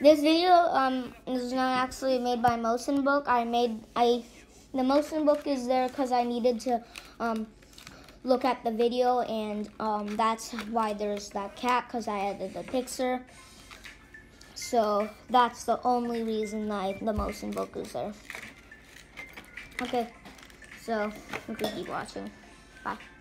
this video um is not actually made by Motion Book. I made I the Motion Book is there because I needed to um look at the video and um that's why there's that cat because I added the picture. So that's the only reason I the Motion Book is there. Okay, so we can keep watching. Bye.